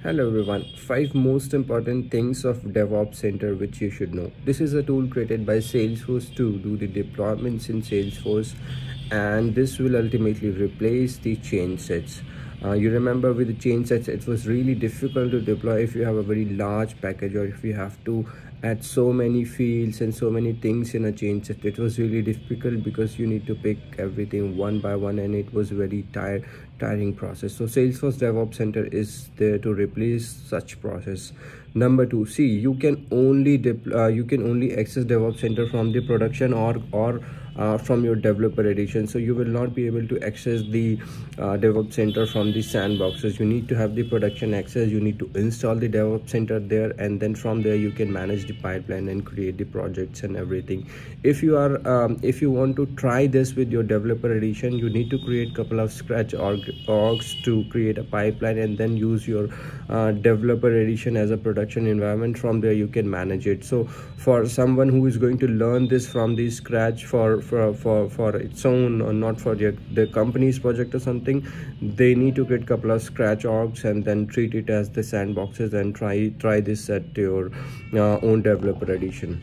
Hello everyone, 5 most important things of DevOps Center which you should know. This is a tool created by Salesforce to do the deployments in Salesforce and this will ultimately replace the change sets. Uh, you remember with the change sets it was really difficult to deploy if you have a very large package or if you have to add so many fields and so many things in a change set. It was really difficult because you need to pick everything one by one and it was very tired tiring process. So salesforce devops center is there to replace such process. Number two see you can only uh, you can only access devops center from the production or or uh, from your developer edition. So you will not be able to access the uh, DevOps Center from the sandboxes. You need to have the production access. You need to install the DevOps Center there and then from there you can manage the pipeline and create the projects and everything. If you are um, if you want to try this with your developer edition you need to create a couple of scratch org orgs to create a pipeline and then use your uh, developer edition as a production environment. From there you can manage it. So for someone who is going to learn this from the scratch for for for, for its own or not for their, the company's project or something they need to get couple of scratch orgs and then treat it as the sandboxes and try try this at your uh, own developer edition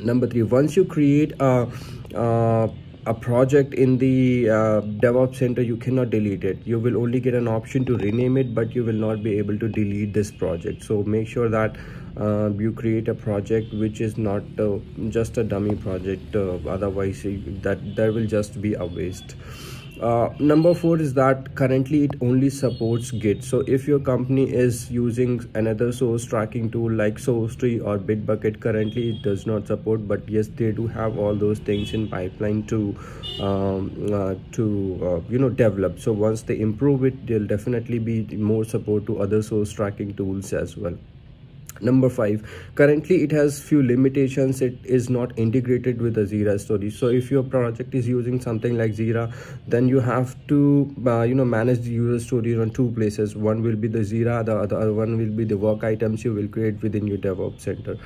number three once you create a uh, a project in the uh, DevOps center, you cannot delete it. You will only get an option to rename it, but you will not be able to delete this project. So make sure that uh, you create a project which is not uh, just a dummy project. Uh, otherwise, that there will just be a waste uh, number four is that currently it only supports git. So if your company is using another source tracking tool like sourcetree or bitbucket currently it does not support but yes they do have all those things in pipeline to um, uh, to uh, you know develop. So once they improve it there'll definitely be more support to other source tracking tools as well number five currently it has few limitations. It is not integrated with the jira story. So if your project is using something like jira then you have to uh, you know manage the user stories on two places. One will be the jira the other one will be the work items you will create within your devops center.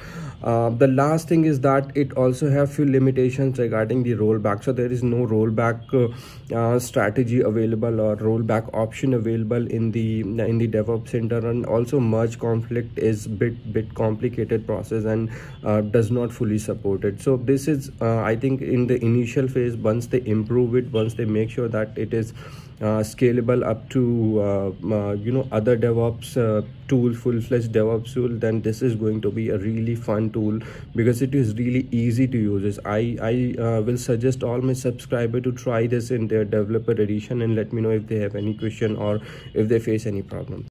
Uh, the last thing is that it also have few limitations regarding the rollback. So there is no rollback uh, uh, strategy available or rollback option available in the in the devops center. And also merge conflict is bit bit complicated process and uh, does not fully support it. So this is uh, i think in the initial phase once they improve it once they make sure that it is uh, scalable up to uh, uh, you know other devops uh, tool full-fledged devops tool then this is going to be a really fun tool because it is really easy to use. I i will suggest all my subscriber to try this in their developer edition and let me know if they have any question or if they face any problem